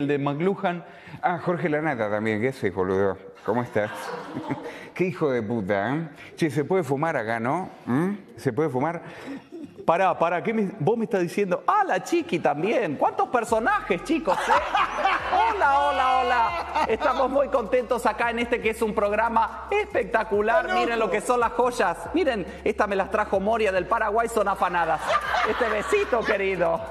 El de McLuhan. Ah, Jorge Lanata también, ¿qué sé, boludo? ¿Cómo estás? Qué hijo de puta, ¿eh? Che, se puede fumar acá, ¿no? ¿Mm? ¿Se puede fumar? Pará, pará, ¿qué me- vos me estás diciendo? Ah, la chiqui también. ¿Cuántos personajes, chicos? eh? Hola, hola, hola. Estamos muy contentos acá en este que es un programa espectacular. Miren lo que son las joyas. Miren, esta me las trajo Moria del Paraguay, son afanadas. Este besito, querido.